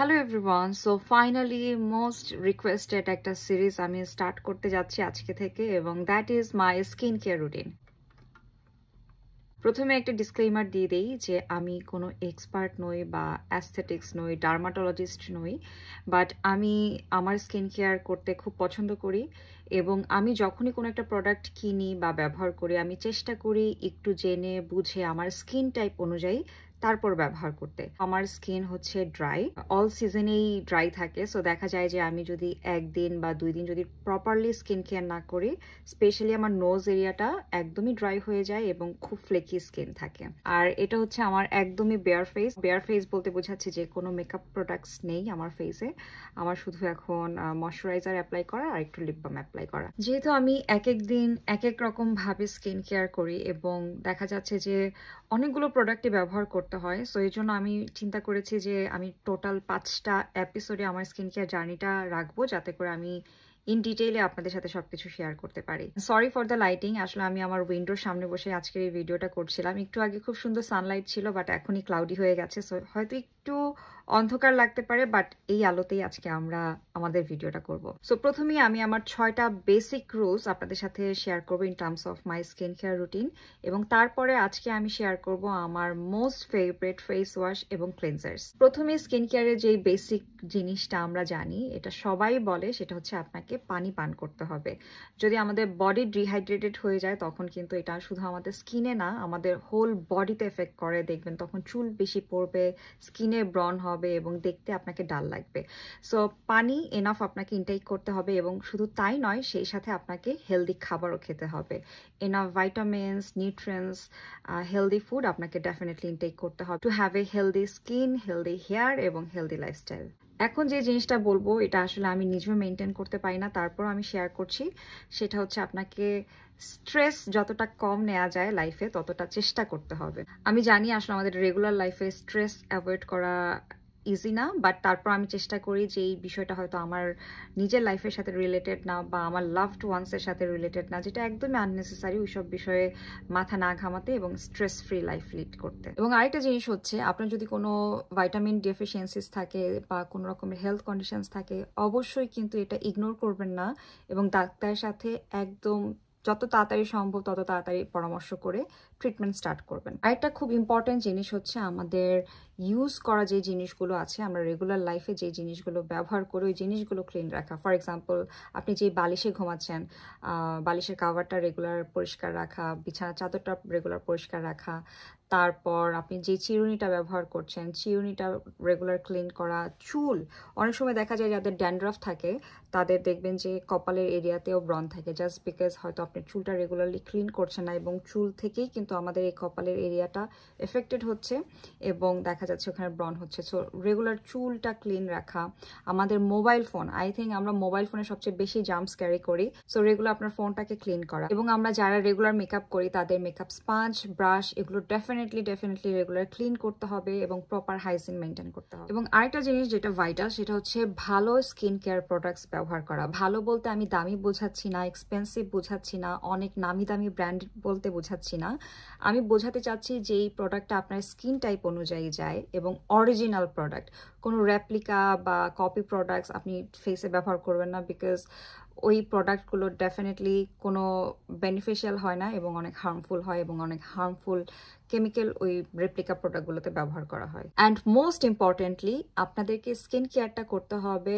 Hello everyone so finally most requested একটা series আমি start করতে যাচ্ছি আজকে থেকে, এবং that is my skin care routine প্রথমে একটা ডিসক্লেমার দিয়ে দেই যে আমি কোনো এক্সপার্ট নই বা অ্যাস্থেটিক্স নই ডার্মাটোলজিস্ট নই বাট আমি আমার স্কিন কেয়ার করতে খুব পছন্দ করি, এবং আমি যখনই কোনো একটা প্রোডাক্ট কিনি বা ব্যবহার করি, আমি চেষ্টা করি একটু জেনে বুঝে আমার স্কিন টাইপ অনুযায়ী তারপর ব্যবহার করতে। আমার স্কিন হচ্ছে ড্রাই অল সিজনেই ড্রাই থাকে সো দেখা যায় যে আমি যদি একদিন বা দুই দিন যদি প্রপারলি স্কিন কেয়ার না করি স্পেশালি আমার নোজ এরিয়াটা একদমই ড্রাই হয়ে যায় এবং খুব ফ্লেকি স্কিন থাকে। আর এটা হচ্ছে আমার একদমই বেয়ার ফেস বেয়ার ফেস বলতে বোঝাচ্ছে যে কোনো মেকআপ প্রোডাক্টস নেই আমার ফেসে আমার শুধু এখন ময়শ্চারাইজার অ্যাপ্লাই করা আর একটু লিপ বাম অ্যাপ্লাই করা। যেহেতু আমি এক এক দিন এক এক রকম ভাবে স্কিন কেয়ার করি এবং দেখা যাচ্ছে যে অনেকগুলো প্রোডাক্টই ব্যবহার করতে হয়। সো এই জন্য আমি চিন্তা করেছি যে আমি টোটাল পাঁচটা এপিসোডে আমার স্কিন কেয়ার জার্নিটা রাখব যাতে করে আমি ইন ডিটেইলে আপনাদের সাথে সবকিছু শেয়ার করতে পারি। সরি ফর দ্য লাইটিং আসলে আমি আমার উইন্ডোর সামনে বসে আজকের এই ভিডিওটা করছিলাম। একটু আগে খুব সুন্দর সানলাইট ছিল বাট এখনই ক্লাউডি হয়ে গেছে। সো হয়তো একটু অন্ধকার লাগতে পারে বাট এই আলোতেই আজকে আমরা আমাদের ভিডিওটা করব। সো প্রথমেই আমি আমার ছয়টা বেসিক রুলস আপনাদের সাথে শেয়ার করব in terms of my skin care routine এবং তারপরে আজকে আমি শেয়ার করব আমার মোস্ট ফেভারেট ফেস ওয়াশ এবং ক্লেন্সার্স প্রথমে স্কিন কেয়ারের যে বেসিক জিনিসটা আমরা জানি, এটা সবাই বলে, সেটা হচ্ছে আপনাকে পানি পান করতে হবে। যদি আমাদের বডি ডিহাইড্রেটেড হয়ে যায়, তখন কিন্তু এটা শুধু আমাদের স্কিনে না, আমাদের হোল বডিতে এফেক্ট করে। দেখবেন তখন চুল বেশি পড়বে স্কিনে ব্রন হবে এবং দেখতে আপনাকে ডাল লাগবে। সো পানি এনাফ আপনাকে ইনটেক করতে হবে এবং শুধু তাই নয়, সেই সাথে আপনাকে হেলদি খাবারও খেতে হবে। Enough vitamins nutrients healthy food আপনাকে ডেফিনেটলি ইনটেক করতে হবে। To have a healthy skin healthy hair এবং হেলদি লাইফস্টাইল এখন যে জিনিসটা বলব, এটা আসলে আমি নিজেও মেনটেন করতে পারি না তারপর আমি শেয়ার করছি। সেটা হচ্ছে আপনাকে স্ট্রেস যতটা কম নেওয়া যায় লাইফে ততটা চেষ্টা করতে হবে। আমি জানি আসলে আমাদের রেগুলার লাইফে স্ট্রেস অ্যাভয়েড করা ইজি না বাট তারপর আমি চেষ্টা করি যে এই বিষয়টা হয়তো আমার নিজের লাইফের সাথে রিলেটেড না বা আমার লাভড ওয়ান্সের সাথে রিলেটেড না, যেটা একদমই আননেসেসারি ওইসব বিষয়ে মাথা না ঘামাতে এবং স্ট্রেস ফ্রি লাইফ লিড করতে। এবং আরেকটা জিনিস হচ্ছে, আপনার যদি কোনো ভাইটামিন ডেফিসিয়েন্সিস থাকে বা কোনো রকমের হেলথ কন্ডিশনস থাকে, অবশ্যই কিন্তু এটা ইগনোর করবেন না এবং ডাক্তারের সাথে একদম যত তাড়াতাড়ি সম্ভব তত তাড়াতাড়ি পরামর্শ করে ট্রিটমেন্ট স্টার্ট করবেন। আরেকটা খুব ইম্পর্টেন্ট জিনিস হচ্ছে আমাদের ইউজ করা যে জিনিসগুলো আছে, আমরা রেগুলার লাইফে যে জিনিসগুলো ব্যবহার করি, ওই জিনিসগুলো ক্লিন রাখা। ফর এক্সাম্পল আপনি যে বালিশে ঘুমাচ্ছেন বালিশের কাভারটা রেগুলার পরিষ্কার রাখা বিছানা চাদরটা রেগুলার পরিষ্কার রাখা, তারপর আপনি যে চিরুনিটা ব্যবহার করছেন, চিরুনিটা রেগুলার ক্লিন করা, চুল, অনেক সময় দেখা যায় যাদের ড্যান্ড্রাফ থাকে, তাদের দেখবেন যে কপালের এরিয়াতেও ব্রন থাকে। জাস্ট বিকজ হয়তো আপনি চুলটা রেগুলারলি ক্লিন করছেন না এবং চুল থেকেই কিন্তু আমাদের এই কপালের এরিয়াটা এফেক্টেড হচ্ছে এবং দেখা যাচ্ছে ওখানে ব্রন হচ্ছে। সো রেগুলার চুলটা ক্লিন রাখা, আমাদের মোবাইল ফোন আই থিঙ্ক আমরা মোবাইল ফোনে সবচেয়ে বেশি জাম্পস ক্যারি করি। সো রেগুলার আপনার ফোনটাকে ক্লিন করা। এবং আমরা যারা রেগুলার মেকআপ করি, তাদের মেকআপ স্পাঞ্জ ব্রাশ এগুলো ডেফিনেটলি ডেফিনেটলি রেগুলার ক্লিন করতে হবে এবং প্রপার হাইজিন মেনটেন করতে হবে। এবং আরেকটা জিনিস যেটা ভাইটাল সেটা হচ্ছে ভালো স্কিন কেয়ার প্রোডাক্টস ব্যবহার করা। ভালো বলতে আমি দামি বোঝাচ্ছি না এক্সপেন্সিভ বোঝাচ্ছি না, অনেক নামি দামি ব্র্যান্ড বলতে বোঝাচ্ছি না। আমি বোঝাতে চাচ্ছি যে এই প্রোডাক্টটা আপনার স্কিন টাইপ অনুযায়ী যায় এবং অরিজিনাল প্রোডাক্ট কোনো রেপ্লিকা বা কপি প্রোডাক্টস আপনি ফেসে ব্যবহার করবেন না বিকজ ওই প্রোডাক্টগুলো ডেফিনেটলি কোনো বেনিফিশিয়াল হয় না এবং অনেক হার্মফুল হয় এবং অনেক হার্মফুল কেমিক্যাল ওই রেপ্লিকা প্রোডাক্টগুলোতে ব্যবহার করা হয়। অ্যান্ড মোস্ট ইম্পর্টেন্টলি আপনাদেরকে স্কিন কেয়ারটা করতে হবে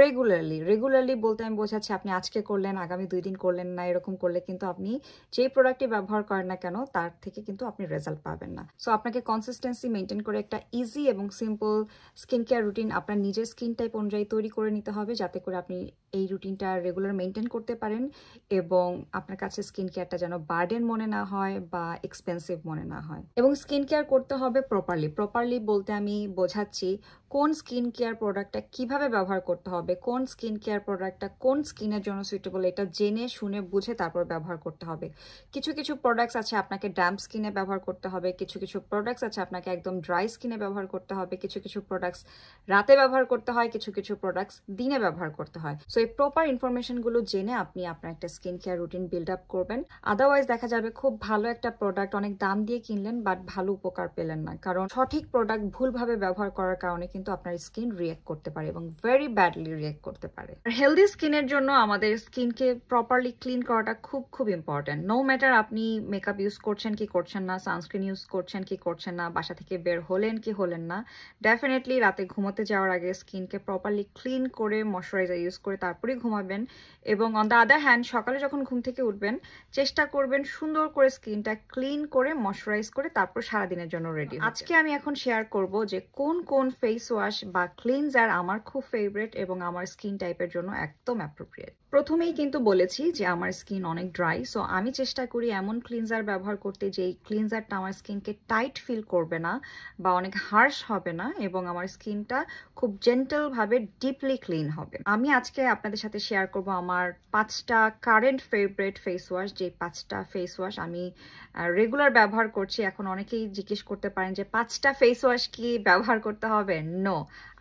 রেগুলারলি রেগুলারলি বলতে আমি বোঝাচ্ছি, আপনি আজকে করলেন, আগামী দুই দিন করলেন না, এরকম করলে কিন্তু আপনি যেই প্রোডাক্টটি ব্যবহার করেন না কেন, তার থেকে কিন্তু আপনি রেজাল্ট পাবেন না। সো আপনাকে কনসিস্টেন্সি মেনটেন করে একটা ইজি এবং সিম্পল স্কিন কেয়ার রুটিন আপনার নিজের স্কিন টাইপ অনুযায়ী তৈরি করে নিতে হবে, যাতে করে আপনি এই রুটিনটা রেগুলার মেনটেন করতে পারেন এবং আপনার কাছে স্কিন কেয়ারটা যেন বার্ডেন মনে না হয় বা এক্সপেন্সিভ মনে না হয়। এবং স্কিন কেয়ার করতে হবে প্রপারলি। প্রপারলি বলতে আমি বোঝাচ্ছি কোন স্কিন কেয়ার প্রোডাক্টটা কীভাবে ব্যবহার করতে হবে, কোন স্কিন কেয়ার প্রোডাক্টটা কোন স্কিনের জন্য সুইটেবল এটা জেনে, শুনে, বুঝে তারপর ব্যবহার করতে হবে। কিছু কিছু প্রোডাক্টস আছে আপনাকে ড্যাম্প স্কিনে ব্যবহার করতে হবে, কিছু কিছু প্রোডাক্টস আছে আপনাকে একদম ড্রাই স্কিনে ব্যবহার করতে হবে, কিছু কিছু প্রোডাক্টস রাতে ব্যবহার করতে হয়, কিছু কিছু প্রোডাক্টস দিনে ব্যবহার করতে হয়। সো এই প্রপার ইনফরমেশনগুলো জেনে আপনি আপনার একটা skin care routine build up করবেন। আদারওয়াইজ দেখা যাবে খুব ভালো একটা প্রোডাক্ট অনেক দাম দিয়ে কিনলেন বাট ভালো উপকার পেলেন না। কারণ সঠিক প্রোডাক্ট ভুলভাবে ব্যবহার করার কারণে কিন্তু আপনার স্কিন রিয়েক্ট করতে পারে এবং ভেরি ব্যাডলি রিয়েক্ট করতে পারে। হেলদি স্কিনের জন্য আমাদের স্কিনকে প্রপারলি ক্লিন করাটা খুব খুব ইম্পর্টেন্ট নো ম্যাটার আপনি মেকআপ ইউজ করছেন কি করছেন না সানস্ক্রিন ইউজ করছেন কি করছেন না, বাসা থেকে বের হলেন কি হলেন না ডেফিনেটলি রাতে ঘুমোতে যাওয়ার আগে স্কিনকে প্রপারলি ক্লিন করে ময়শ্চারাইজার ইউজ করে তারপরেই ঘুমাবেন। এবং অন দ্য আদার হ্যান্ড সকালে যখন ঘুম থেকে উঠবেন, চেষ্টা করবেন সুন্দর করে স্কিনটা ক্লিন করে ময়শ্চারাইজ করে তারপর সারাদিনের জন্য রেডি আজকে আমি এখন শেয়ার করব যে কোন কোন ফেস ওয়াশ বা ক্লিনজার আমার খুব ফেভারেট এবং আমার স্কিন টাইপের জন্য একদম অ্যাপ্রোপ্রিয়েট প্রথমেই কিন্তু বলেছি যে আমার স্কিন অনেক ড্রাই, সো আমি চেষ্টা করি এমন ক্লিনজার ব্যবহার করতে যে এই ক্লিনজারটা আমার স্কিনকে টাইট ফিল করবে না বা অনেক হার্শ হবে না এবং আমার স্কিনটা খুব জেন্টালভাবে ডিপলি ক্লিন হবে। আমি আজকে আপনাদের সাথে শেয়ার করব আমার পাঁচটা কারেন্ট ফেভারিট ফেস ওয়াশ যে পাঁচটা ফেস ওয়াশ আমি রেগুলার ব্যবহার করছি। এখন অনেকেই জিজ্ঞেস করতে পারেন যে পাঁচটা ফেস ওয়াশ কি ব্যবহার করতে হবে? No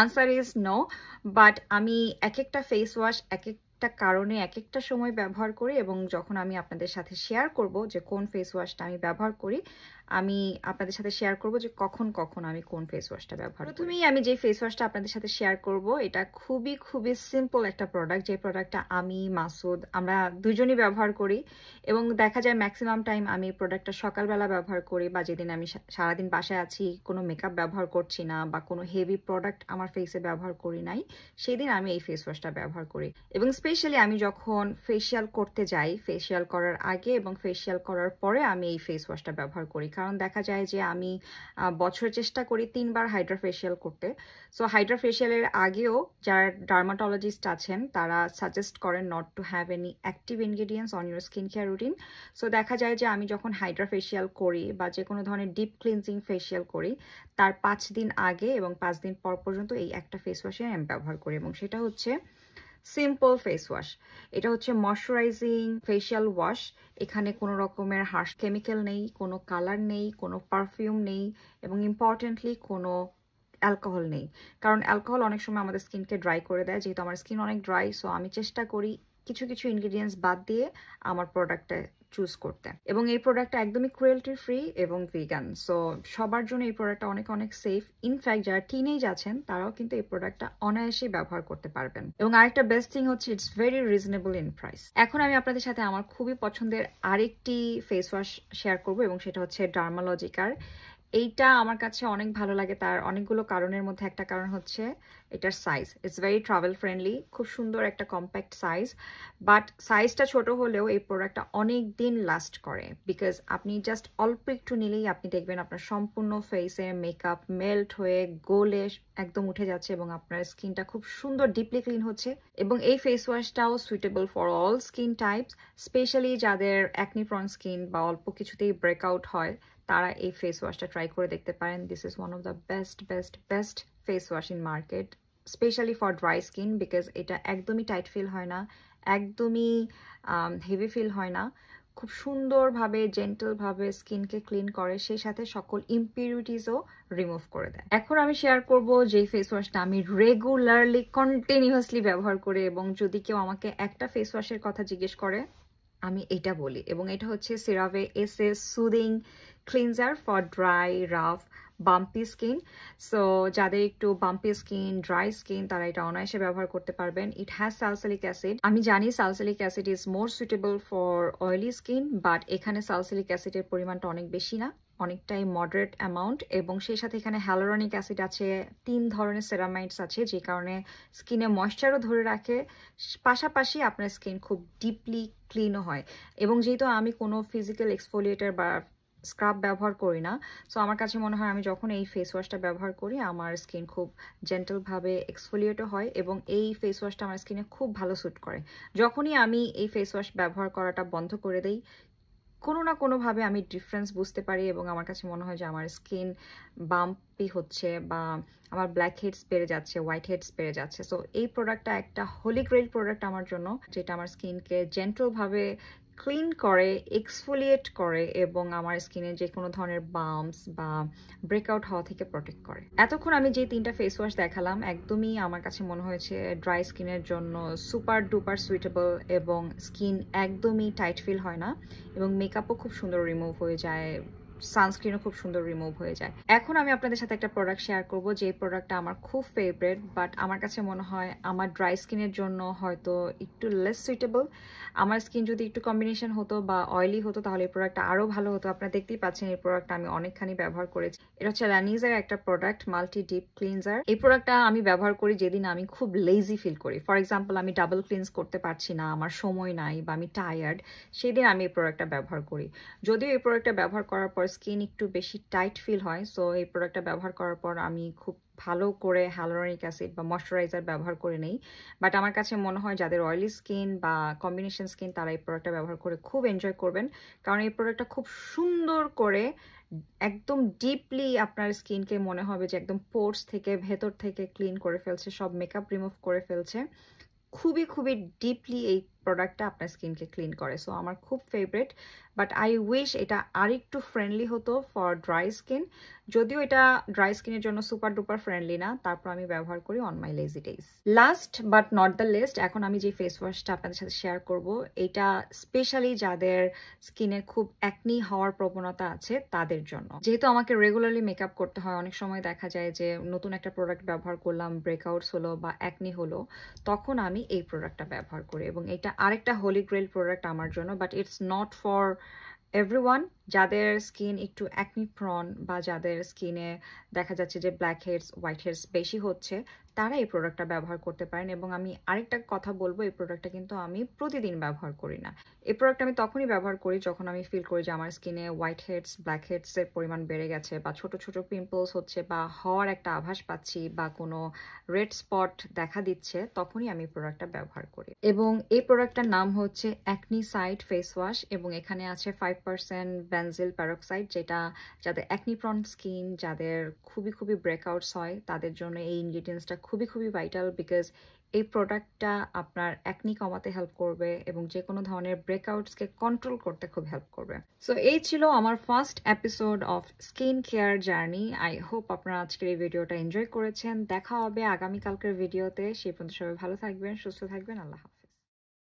answer is no but আমি এক একটা ফেস ওয়াশ এক এক একটা কারণে এক একটা সময় ব্যবহার করি এবং যখন আমি আপনাদের সাথে শেয়ার করব যে কোন ফেস ওয়াশটা আমি ব্যবহার করি আমি আপনাদের সাথে শেয়ার করব যে কখন কখন আমি কোন ফেস ওয়াশটা ব্যবহার প্রথমেই আমি যে ফেস ওয়াশটা আপনাদের সাথে শেয়ার করব, এটা খুবই খুবই সিম্পল একটা প্রোডাক্ট যে প্রোডাক্টটা আমি, মাসুদ, আমরা দুজনই ব্যবহার করি। এবং দেখা যায় ম্যাক্সিমাম টাইম আমি প্রোডাক্টটা সকালবেলা ব্যবহার করি বা যেদিন আমি সারাদিন বাসায় আছি, কোনো মেকআপ ব্যবহার করছি না বা কোনো হেভি প্রোডাক্ট আমার ফেসে ব্যবহার করি নাই সেই দিন আমি এই ফেস ওয়াশটা ব্যবহার করি। এবং স্পেশালি আমি যখন ফেসিয়াল করতে যাই ফেসিয়াল করার আগে এবং ফেসিয়াল করার পরে আমি এই ফেস ওয়াশটা ব্যবহার করি। কারণ দেখা যায় যে আমি বছরের চেষ্টা করি তিনবার হাইড্রা ফেসিয়াল করতে। সো হাইড্রা ফেসিয়ালের আগেও যারা ডার্মাটোলজিস্ট আছেন, তারা সাজেস্ট করেন not to have any active ingredients on your skin care routine so, দেখা যায় যে আমি যখন হাইড্রা ফেসিয়াল করি বা যে কোনো ধরনের ডিপ ক্লিনজিং ফেসিয়াল করি, তার পাঁচ দিন আগে এবং পাঁচ দিন পর পর্যন্ত এই একটা ফেস ওয়াশে আমি ব্যবহার করি এবং সেটা হচ্ছে সিম্পল ফেস ওয়াশ এটা হচ্ছে ময়শ্চারাইজিং ফেসিয়াল ওয়াশ এখানে কোনো রকমের হার্স কেমিক্যাল নেই, কোনো কালার নেই, কোনো পারফিউম নেই এবং ইম্পর্টেন্টলি কোনো অ্যালকোহল নেই। কারণ অ্যালকোহল অনেক সময় আমাদের স্কিনকে ড্রাই করে দেয়। যেহেতু আমার স্কিন অনেক ড্রাই সো আমি চেষ্টা করি কিছু কিছু ইনগ্রিডিয়েন্টস বাদ দিয়ে আমার প্রোডাক্টটা চুজ করতে। এবং এই প্রোডাক্টটা একদমই ক্রুয়েলটি ফ্রি এবং ভিগান সো সবার জন্য এই প্রোডাক্টটা অনেক অনেক সেফ ইনফ্যাক্ট যারা টিনেজ আছেন, তারাও কিন্তু এই প্রোডাক্টটা অনায়াসেই ব্যবহার করতে পারবেন। এবং আরেকটা বেস্ট থিং হচ্ছে it's very reasonable in price এখন আমি আপনাদের সাথে আমার খুবই পছন্দের আরেকটি ফেস ওয়াশ শেয়ার করব, এবং সেটা হচ্ছে ডার্মালজিকার এইটা আমার কাছে অনেক ভালো লাগে, তার অনেকগুলো কারণের মধ্যে একটা কারণ হচ্ছে এটার size it's very travel friendly খুব সুন্দর একটা কম্প্যাক্ট সাইজ বাট সাইজটা ছোট হলেও এই প্রোডাক্টটা অনেক দিন লাস্ট করে বিকজ আপনি জাস্ট অল্প একটু নিলেই আপনি দেখবেন আপনার সম্পূর্ণ ফেসে মেকআপ মেল্ট হয়ে গোলে একদম উঠে যাচ্ছে এবং আপনার স্কিনটা খুব সুন্দর ডিপলি ক্লিন হচ্ছে এবং এই face ওয়াশটাও suitable for all skin types specially যাদের অ্যাকনিপ্রন স্কিন বা অল্প কিছুতেই ব্রেকআউট হয়, তারা এই ফেস ওয়াশটা ট্রাই করে দেখতে পারেন। This is one of the best best best face wash in market specially for dry skin because এটা একদমই টাইট ফিল হয় না, একদমই হেভি ফিল হয় না। খুব সুন্দরভাবে জেন্টালভাবে স্কিনকে ক্লিন করে, সেই সাথে সকল ইম্পিউরিটিসও রিমুভ করে দেয়। এখন আমি শেয়ার করব যে ফেস ওয়াশটা আমি রেগুলারলি কন্টিনিউয়াসলি ব্যবহার করে, এবং যদি কেউ আমাকে একটা ফেস ওয়াশের কথা জিজ্ঞেস করে, আমি এটা বলি। এবং এটা হচ্ছে CeraVe SA soothing cleanser for dry rough bumpy skin so যাদের একটু বাম্পি স্কিন ড্রাই স্কিন তারা এটা অনায়াসে ব্যবহার করতে পারবেন। ইট হ্যাজ সালসেলিক অ্যাসিড আমি জানি salicylic acid is more suitable for oily skin but এখানে সালসেলিক অ্যাসিডের পরিমাণটা অনেক বেশি না। অনেকটাই মডারেট অ্যামাউন্ট এবং সেই সাথে এখানে হ্যালোরনিক অ্যাসিড আছে, তিন ধরনের সেরামাইডস আছে, যে কারণে স্কিনে ময়শ্চারও ধরে রাখে। পাশাপাশি আপনার স্কিন খুব ডিপলি ক্লিনও হয়। এবং যেহেতু আমি কোনো ফিজিক্যাল এক্সফোলিয়েটার বা স্ক্রাব ব্যবহার করি না। সো আমার কাছে মনে হয় আমি যখন এই ফেস ওয়াশটা ব্যবহার করি, আমার স্কিন খুব জেন্টালভাবে এক্সফোলিয়েটও হয় এবং এই ফেস ওয়াশটা আমার স্কিনে খুব ভালো স্যুট করে। যখনই আমি এই ফেস ওয়াশ ব্যবহার করাটা বন্ধ করে দেই, কোনো না কোনোভাবে আমি ডিফারেন্স বুঝতে পারি এবং আমার কাছে মনে হয় যে আমার স্কিন বাম্পি হচ্ছে বা আমার ব্ল্যাক হেডস বেড়ে যাচ্ছে হোয়াইট হেডস বেড়ে যাচ্ছে। সো এই প্রোডাক্টটা একটা হোলি গ্রেড প্রোডাক্ট আমার জন্য, যেটা আমার স্কিনকে জেন্টালভাবে ক্লিন করে এক্সফোলিয়েট করে এবং আমার স্কিনে যে কোনো ধরনের বাম্পস বা ব্রেকআউট হওয়া থেকে প্রোটেক্ট করে। এতক্ষণ আমি যে তিনটা ফেস ওয়াশ দেখালাম, একদমই আমার কাছে মনে হয়েছে ড্রাই স্কিনের জন্য সুপার ডুপার সুইটেবল এবং স্কিন একদমই টাইট ফিল হয় না এবং মেকআপও খুব সুন্দর রিমুভ হয়ে যায়। সানস্ক্রিনও খুব সুন্দর রিমুভ হয়ে যায়। এখন আমি আপনাদের সাথে একটা প্রোডাক্ট শেয়ার করব যে প্রোডাক্টটা আমার খুব ফেভারেট বাট আমার কাছে মনে হয় আমার ড্রাই স্কিনের জন্য হয়তো একটু লেস সুইটেবল আমার স্কিন যদি একটু কম্বিনেশন হতো বা অয়েলি হতো, তাহলে এই প্রোডাক্টটা আরও ভালো হতো। আপনারা দেখতেই পাচ্ছেন এই প্রোডাক্টটা আমি অনেকখানি ব্যবহার করেছি। এটা হচ্ছে ল্যানিজের একটা প্রোডাক্ট মাল্টি ডিপ ক্লিনজার এই প্রোডাক্টটা আমি ব্যবহার করি যেদিন আমি খুব লেজি ফিল করি। ফর এক্সাম্পল আমি ডাবল ক্লিনস করতে পারছি না, আমার সময় নাই বা আমি টায়ার্ড সেদিন আমি এই প্রোডাক্টটা ব্যবহার করি। যদিও এই প্রোডাক্টটা ব্যবহার করার পর স্কিন একটু বেশি টাইট ফিল হয় সো এই প্রোডাক্টটা ব্যবহার করার পর আমি খুব ভালো করে হ্যালোরনিক অ্যাসিড বা ময়শ্চারাইজার ব্যবহার করে নেই। বাট আমার কাছে মনে হয় যাদের অয়েলি স্কিন বা কম্বিনেশন স্কিন তারা এই প্রোডাক্টটা ব্যবহার করে খুব এনজয় করবেন। কারণ এই প্রোডাক্টটা খুব সুন্দর করে একদম ডিপলি আপনার স্কিনকে মনে হবে যে একদম পোর্স থেকে ভেতর থেকে ক্লিন করে ফেলছে, সব মেকআপ রিমুভ করে ফেলছে। খুবই খুবই ডিপলি এই প্রোডাক্টটা আপনার স্কিনকে ক্লিন করে। সো আমার খুব ফেভারেট বাট আই উইশ এটা আরেকটু ফ্রেন্ডলি হতো ফর ড্রাই স্কিন যদিও এটা ড্রাই স্কিনের জন্য সুপার ডুপার ফ্রেন্ডলি না, তারপর আমি ব্যবহার করি on my lazy days last but not the least এখন আমি যে ফেস ওয়াশটা আপনাদের সাথে শেয়ার করব, এটা স্পেশালি যাদের স্কিনে খুব একনি হওয়ার প্রবণতা আছে, তাদের জন্য। যেহেতু আমাকে রেগুলারলি মেকআপ করতে হয়, অনেক সময় দেখা যায় যে নতুন একটা প্রোডাক্ট ব্যবহার করলাম ব্রেকআউটস হলো বা একনি হলো, তখন আমি এই প্রোডাক্টটা ব্যবহার করি এবং এটা আরেকটা হোলি গ্রেল প্রোডাক্ট আমার জন্য but it's not for everyone যাদের স্কিন একটু অ্যাকনি প্রন বা যাদের স্কিনে দেখা যাচ্ছে যে ব্ল্যাক হেডস হোয়াইট হেডস বেশি হচ্ছে তারা এই প্রোডাক্টটা ব্যবহার করতে পারেন এবং আমি আরেকটা কথা বলব, এই প্রোডাক্টটা কিন্তু আমি প্রতিদিন ব্যবহার করি না। এই প্রোডাক্ট আমি তখনই ব্যবহার করি যখন আমি ফিল করি যে আমার স্কিনে হোয়াইট হেডস ব্ল্যাক হেডসের পরিমাণ বেড়ে গেছে বা ছোট ছোট পিম্পলস হচ্ছে বা হওয়ার একটা আভাস পাচ্ছি বা কোনো রেড স্পট দেখা দিচ্ছে, তখনই আমি প্রোডাক্টটা ব্যবহার করি। এবং এই প্রোডাক্টটার নাম হচ্ছে অ্যাকনি সাইড ফেস ওয়াশ এবং এখানে আছে ফাইভ পার্সেন্ট বেনজিল প্যারক্সাইড যেটা যাদের অ্যাকনি অ্যাকনিপ্রন স্কিন যাদের খুবই খুবই ব্রেকআউটস হয়, তাদের জন্য এই ইনগ্রিডিয়েন্টসটা খুবই খুবই ভাইটাল বিকজ এই প্রোডাক্টটা আপনার একনি কমাতে হেল্প করবে এবং যে কোনো ধরনের ব্রেকআউটসকে কন্ট্রোল করতে খুব হেল্প করবে। সো এই ছিল আমার first episode of skin care journey I hope আপনারা আজকের এই ভিডিওটা এনজয় করেছেন। দেখা হবে আগামীকালকের ভিডিওতে সেই পর্যন্ত সবাই ভালো থাকবেন, সুস্থ থাকবেন। আল্লাহ